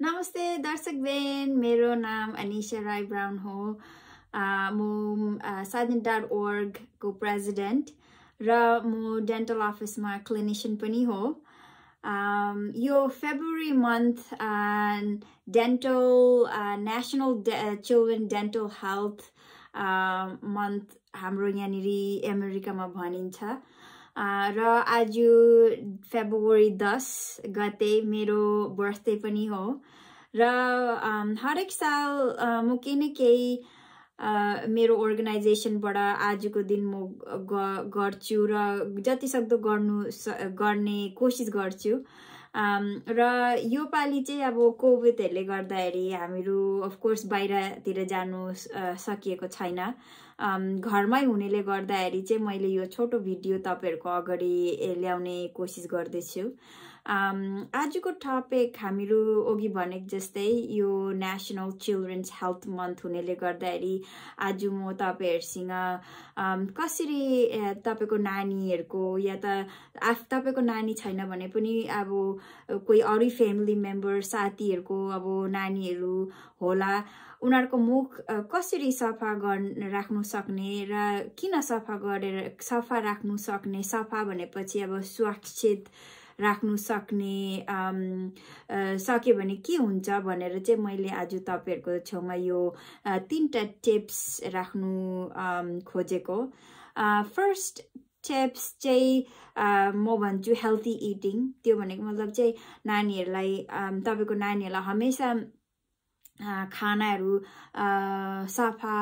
नमस्ते दर्शकबेन मेरो नाम अनिसा राई ब्राउन हो। म साइलेन्ट डट ओर्गको प्रेसिडेन्ट र म डेन्टल अफिसमा क्लिनिसियन पनि हो। यो February month dental national children dental health month हाम्रो यहाँनिर अमेरिकामा भनिन्छ। र आज फेब्रुअरी दस गते मेरो बर्थडे पनि हो। र हरेक साल म केही न केही मेरो अर्गनाइजेसनबाट आजको दिन म गर्छु र जति सक्दो गर्नु गर्ने कोसिस गर्छु। र यो पालि चाहिँ अब कोभिडहरूले गर्दाखेरि हामीहरू अफकोर्स बाहिरतिर जानु सकिएको छैन। घरमै हुनेले गर्दाखेरि चाहिँ मैले यो छोटो भिडियो तपाईँहरूको अगाडि ल्याउने कोसिस गर्दैछु। आजको टपिक हामीहरू अघि भनेको जस्तै यो नेसनल चिल्ड्रेन्स हेल्थ मन्थ हुनेले गर्दाखेरि आज म तपाईँहरूसँग कसरी तपाईँको नानीहरूको या त आफ तपाईँको नानी छैन भने पनि अब कोही अरू फ्यामिली मेम्बर साथीहरूको अब नानीहरू होला उनीहरूको मुख कसरी सफा गर् राख्नु सक्ने र किन सफा गरेर सफा राख्नु सक्ने सफा भनेपछि अब सुरक्षित राख्नु सक्ने सक्यो भने के हुन्छ भनेर चाहिँ मैले आज तपाईँहरूको छेउमा यो तिनवटा टिप्स राख्नु खोजेको। फर्स्ट टिप्स चाहिँ म भन्छु हेल्थी इटिङ त्यो भनेको मतलब चाहिँ नानीहरूलाई तपाईँको नानीहरूलाई हमेसा खानाहरू सफा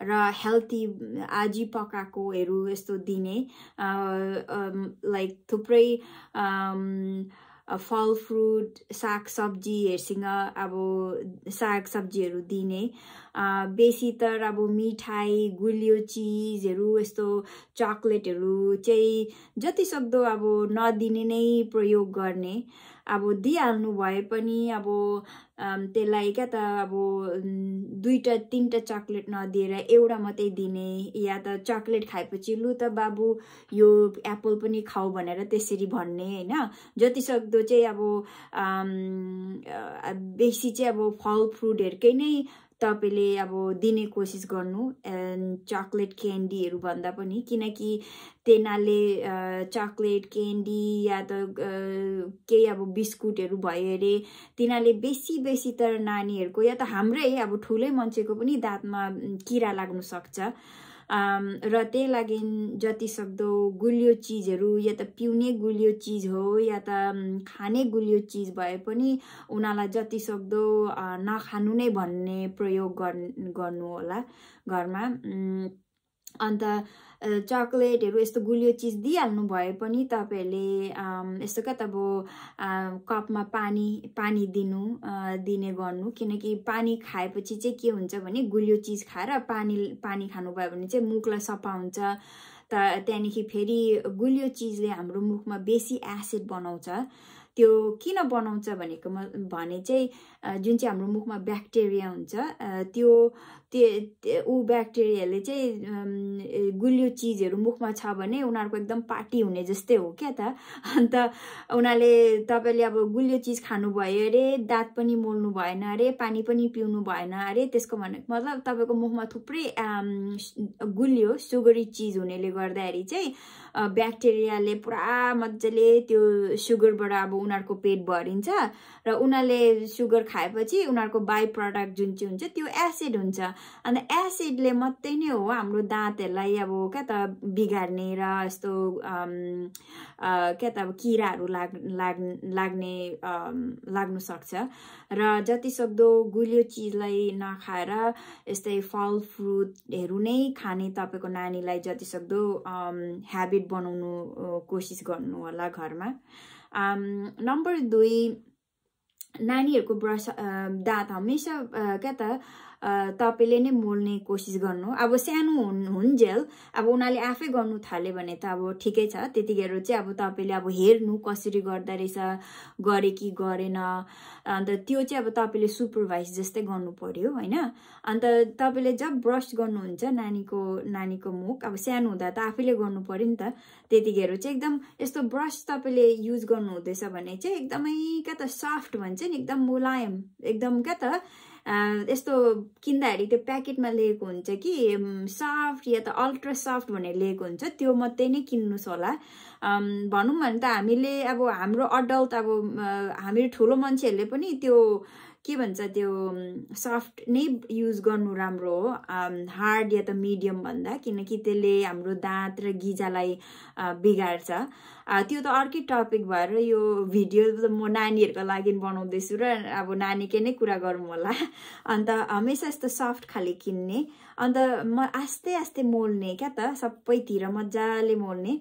र हेल्थी आजी पकाएकोहरू यस्तो दिने लाइक थुप्रै फल फ्रुट साग सब्जीहरूसँग अब साग सब्जीहरू दिने बेसी त अब मिठाई गुलियो चिजहरू यस्तो चक्लेटहरू चाहिँ जति सक्दो अब नदिने नै प्रयोग गर्ने अब दिइहाल्नु भए पनि अब त्यसलाई क्या त अब दुईवटा तिनवटा चक्लेट नदिएर एउटा मात्रै दिने या त चक्लेट खाएपछि लु त बाबु यो एप्पल पनि खाऊ भनेर त्यसरी भन्ने होइन? जति सक्दो चाहिँ अब बेसी चाहिँ अब फल फ्रुटहरूकै नै तपाईँले अब दिने कोसिस गर्नु चक्लेट क्यान्डीहरू भन्दा पनि। किनकि तिनीहरूले चक्लेट क्यान्डी या त केही अब बिस्कुटहरू भयो अरे तिनीहरूले बेसी बेसी त नानीहरूको या त हाम्रै अब ठुलै मान्छेको पनि दाँतमा किरा लाग्नु सक्छ। र त्यही लागि जति सक्दो गुलियो चिजहरू या त पिउने गुलियो चिज हो या त खाने गुलियो चिज भए पनि उनीहरूलाई जति सक्दो नखानु नै भन्ने प्रयोग गर्नु होला घरमा। अन्त चक्लेटहरू यस्तो गुलियो चिज दिइहाल्नु भए पनि तपाईँहरूले यस्तो क्या त अब कपमा पानी पानी दिनु दिने गर्नु। किनकि पानी खाएपछि चाहिँ के हुन्छ भने गुलियो चिज खाएर पानी पानी खानुभयो भने चाहिँ मुखलाई सफा हुन्छ। त त्यहाँदेखि फेरि गुलियो चिजले हाम्रो मुखमा बेसी एसिड बनाउँछ। त्यो किन बनाउँछ भनेको भने चाहिँ जुन चाहिँ हाम्रो मुखमा ब्याक्टेरिया हुन्छ त्यो त्यो ऊ ब्याक्टेरियाले चाहिँ गुलियो चिजहरू मुखमा छ भने उनीहरूको एकदम पार्टी हुने जस्तै हो क्या त। अन्त उनीहरूले तपाईँले अब गुलियो चिज खानुभयो अरे दाँत पनि मोल्नु भएन अरे पानी पनि पिउनु भएन अरे त्यसको भने मतलब तपाईँको मुखमा थुप्रै गुलियो सुगरी चिज हुनेले गर्दाखेरि चाहिँ ब्याक्टेरियाले पुरा मजाले त्यो सुगरबाट अब उनीहरूको पेट भरिन्छ र उनीहरूले सुगर खाएपछि उनीहरूको बाई प्रडक्ट जुन चाहिँ हुन्छ त्यो एसिड हुन्छ। अन्त एसिडले मात्रै नै हो हाम्रो दाँतहरूलाई अब क्या त बिगार्ने र यस्तो क्या त अब किराहरू लाग लाग लाग्ने लाग्नु सक्छ। र जति सक्दो गुलियो चिजलाई नखाएर यस्तै फल फ्रुटहरू नै खाने तपाईँको नानीलाई जति सक्दो ह्याबिट बनाउनु कोसिस गर्नु होला घरमा। नम्बर दुई नानीहरूको ब्रस दाँत हमेसा क्या त तपाईँले नै मोल्ने कोसिस गर्नु। अब सानो हुन् हुन्जेल अब उनीहरूले आफै गर्नु थाल्यो भने त अब ठिकै छ। त्यतिखेर चाहिँ अब तपाईँले अब हेर्नु कसरी गर्दा रहेछ गरे कि गरेन। अन्त त्यो चाहिँ अब तपाईँले सुपरभाइज जस्तै गर्नु पर्यो होइन? अन्त तपाईँले जब ब्रस गर्नुहुन्छ नानीको नानीको मुख अब सानो हुँदा त आफैले गर्नु पर्यो नि त। त्यतिखेर चाहिँ एकदम यस्तो ब्रस तपाईँले युज गर्नु हुँदैछ भने चाहिँ एकदमै क्या त सफ्ट भन्छ नि एकदम मुलायम एकदम क्या त यस्तो किन्दाखेरि त्यो प्याकेटमा लिएको हुन्छ कि सफ्ट या त अल्ट्रा सफ्ट भनेर लिएको हुन्छ त्यो मात्रै नै किन्नुहोस् होला। भनौँ भने त हामीले अब हाम्रो अडल्ट अब हामीले ठुलो मान्छेहरूले पनि त्यो के भन्छ त्यो सफ्ट नै युज गर्नु राम्रो हो। हार्ड या त मिडियम भन्दा किनकि त्यसले हाम्रो दाँत र गिजालाई बिगार्छ। त्यो त अर्कै टपिक भएर यो भिडियो त म नानीहरूको लागि बनाउँदैछु र अब नानीकै नै कुरा गरौँ होला। अन्त हमेसा यस्तो सफ्ट खाले किन्ने। अन्त म आस्ते आस्ते मोल्ने क्या त सबैतिर मजाले मोल्ने।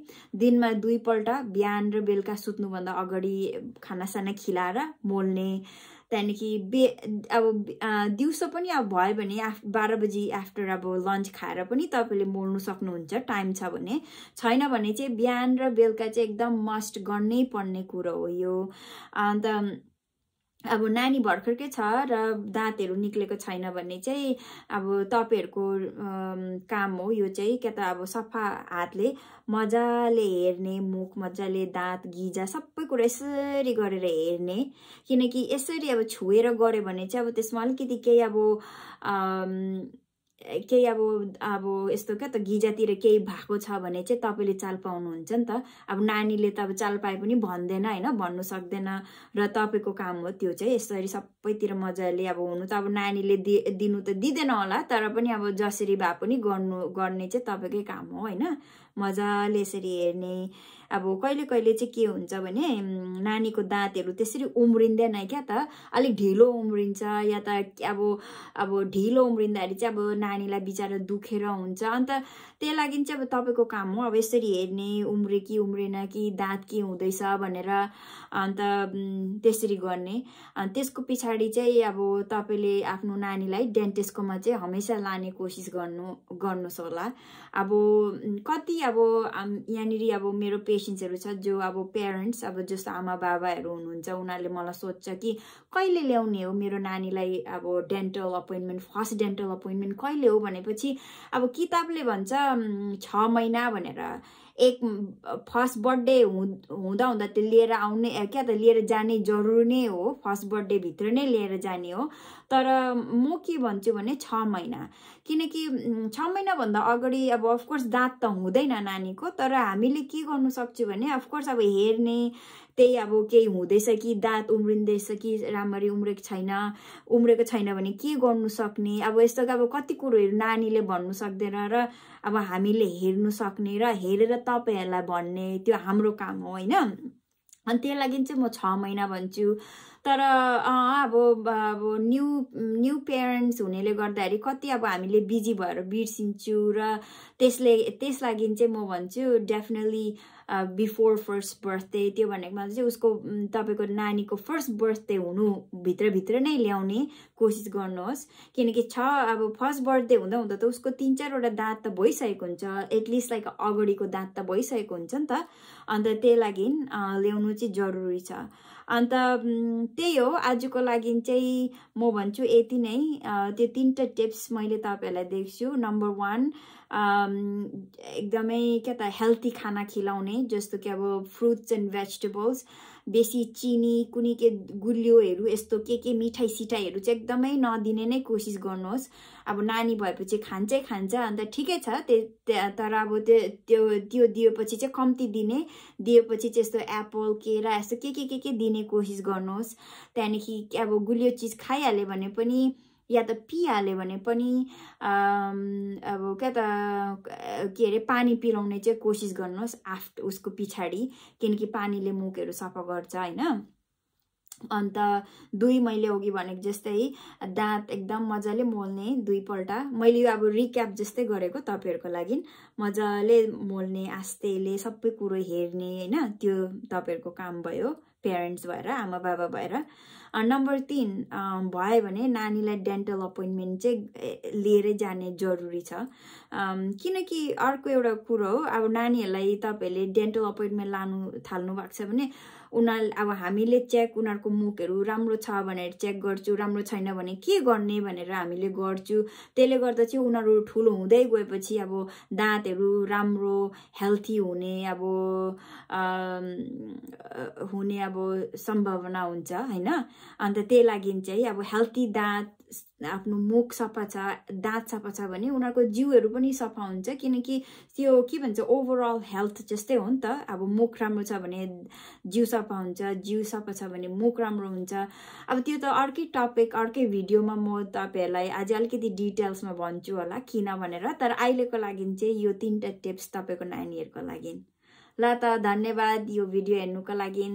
दिनमा दुईपल्ट बिहान र बेलुका सुत्नुभन्दा अगाडि खानासाना खिलाएर मोल्ने त्यहाँदेखि बे अब दिउँसो पनि अब भयो भने आफ बाह्र बजी आफ्टर अब लन्च खाएर पनि तपाईँले मोल्नु सक्नुहुन्छ टाइम छ भने। छैन भने चाहिँ बिहान र बेलुका चाहिँ एकदम मस्ट गर्नै पर्ने कुरो हो यो। अन्त अब नानी भर्खरकै छ र दाँतहरू निक्लेको छैन भने चाहिँ अब तपाईँहरूको काम हो। यो चाहिँ क्या त अब सफा हातले मजाले हेर्ने मुख मजाले दाँत गिजा सबै कुरा यसरी गरेर हेर्ने। किनकि यसरी अब छोएर गऱ्यो भने चाहिँ अब त्यसमा अलिकति केही अब केही अब अब यस्तो क्या त गिजातिर केही भएको छ भने चाहिँ तपाईँले चाल पाउनुहुन्छ नि त। अब नानीले त अब चाल पाए पनि भन्दैन होइन? भन्नु सक्दैन र तपाईँको काम हो त्यो चाहिँ। यसरी सबैतिर मजाले अब हुनु त अब नानीले दि दिनु त दिँदैन होला तर पनि अब जसरी भए पनि गर्नु गर्ने चाहिँ तपाईँकै काम हो होइन? मजाले यसरी हेर्ने। अब कहिले कहिले चाहिँ के हुन्छ भने नानीको दाँतहरू त्यसरी उम्रिँदैन क्या त। अलिक ढिलो उम्रिन्छ या त अब अब ढिलो उम्रिँदाखेरि चाहिँ अब नानीलाई बिचरा दुखेर हुन्छ। अन्त त्यही लागि चाहिँ अब तपाईँको काम हो अब यसरी हेर्ने उम्रे कि उम्रेन कि दाँत के हुँदैछ भनेर अन्त त्यसरी गर्ने। अनि त्यसको पछाडि चाहिँ अब तपाईँले आफ्नो नानीलाई डेन्टिस्टकोमा चाहिँ हमेसा लाने कोसिस गर्नु गर्नुहोस् होला अब कति अब यहाँनिर अब मेरो पेसेन्ट्सहरू छ जो अब पेरेन्ट्स अब जस्तो आमा बाबाहरू हुनुहुन्छ उनीहरूले मलाई सोध्छ कि कहिले ल्याउने हो मेरो नानीलाई अब dental appointment first dental appointment कहिले हो भनेपछि अब किताबले भन्छ छ महिना भनेर। एक फर्स्ट बर्थडे हुँदा हुँदा त्यो लिएर आउने क्या त लिएर जाने जरुरी नै हो फर्स्ट बर्थडेभित्र नै लिएर जाने हो। तर म के भन्छु भने छ महिना। किनकि छ महिनाभन्दा अगाडि अब अफकोर्स दाँत त हुँदैन नानीको तर हामीले के गर्नु सक्छौँ भने अफकोर्स अब हेर्ने त्यही अब केही हुँदैछ कि दाँत उम्रिँदैछ कि राम्ररी उम्रेको छैन उम्रेको छैन भने के गर्नु सक्ने? अब यस्तो अब कति कुरोहरू नानीले भन्नु सक्दैन र अब हामीले हेर्नु सक्ने र हेरेर तपाईँहरूलाई भन्ने त्यो हाम्रो काम हो होइन? अनि त्यही लागि चाहिँ म छ महिना भन्छु। तर अब अब न्यु न्यु पेरेन्ट्स हुनेले गर्दाखेरि कति अब हामीले बिजी भएर बिर्सिन्छु र त्यसले त्यस लागि चाहिँ म भन्छु डेफिनेटली बिफोर फर्स्ट बर्थडे त्यो भनेकोमा चाहिँ उसको तपाईँको नानीको फर्स्ट बर्थडे हुनु भित्रभित्र नै ल्याउने कोसिस गर्नुहोस्। किनकि छ अब फर्स्ट बर्थडे हुँदा हुँदा त उसको तिन चारवटा दाँत त भइसकेको हुन्छ। एटलिस्ट लाइक अगाडिको दाँत त भइसकेको हुन्छ नि त। अन्त त्यही लागि ल्याउनु चाहिँ जरुरी छ। अन्त त्यही हो। आजको लागि चाहिँ म भन्छु यति नै। त्यो तिनवटा टिप्स मैले तपाईँहरूलाई देख्छु नम्बर वान एकदमै क्या त हेल्थी खाना खिलाउने जस्तो कि अब फ्रुट्स एन्ड भेजिटेबल्स बेसी चिनी कुनै के गुलियोहरू यस्तो के के मिठाई सिठाईहरू चाहिँ एकदमै नदिने नै कोसिस गर्नुहोस्। अब नानी भएपछि खान्छै खान्छ अन्त ठिकै छ त्यो तर अब त्यो त्यो त्यो दिएपछि चाहिँ कम्ती दिने। दिएपछि चाहिँ यस्तो एप्पल केरा यस्तो के के के के दिने कोसिस गर्नुहोस्। त्यहाँदेखि अब गुलियो चिज खाइहाल्यो भने पनि या त पिइहाल्यो भने पनि अब क्या त के अरे पानी पिलाउने चाहिँ कोसिस गर्नुहोस् आफ्ट उसको पछाडि किनकि पानीले मुखहरू सफा गर्छ होइन? अन्त दुई मैले अघि भनेको जस्तै दाँत एकदम मजाले मोल्ने दुईपल्ट। मैले यो अब रिक्याप जस्तै गरेको तपाईँहरूको लागि। मजाले मोल्ने आस्तेले सबै कुरो हेर्ने होइन? त्यो तपाईँहरूको काम भयो। पेरेन्ट्स भएर आमा बाबा भएर नम्बर तिन भयो भने नानीलाई डेन्टल अपोइन्टमेन्ट चाहिँ लिएरै जाने जरुरी छ। किनकि अर्को एउटा कुरो हो अब नानीहरूलाई तपाईँहरूले डेन्टल अपोइन्टमेन्ट लानु थाल्नु भएको छ भने उनीहरू अब हामीले चेक उनीहरूको मुखहरू राम्रो छ भनेर चेक गर्छु राम्रो छैन भने के गर्ने भनेर हामीले गर्छु। त्यसले गर्दा चाहिँ उनीहरू ठुलो हुँदै गएपछि अब दाँतहरू राम्रो हेल्थी हुने अब हुने अब सम्भावना हुन्छ होइन? अन्त त्यही लागि चाहिँ अब हेल्थी दाँत आफ्नो मुख सफा छ दाँत सफा छ भने उनीहरूको जिउहरू पनि सफा हुन्छ। किनकि त्यो के भन्छ ओभरअल हेल्थ जस्तै हो नि त। अब मुख राम्रो छ भने जिउ सफा हुन्छ जिउ सफा छ भने मुख राम्रो हुन्छ। अब त्यो त अर्कै टपिक अर्कै भिडियोमा म तपाईँहरूलाई अझै अलिकति डिटेल्समा भन्छु होला किन भनेर। तर अहिलेको लागि चाहिँ यो तिनवटा टिप्स तपाईँको नानीहरूको लागि। ल त धन्यवाद यो भिडियो हेर्नुको लागि।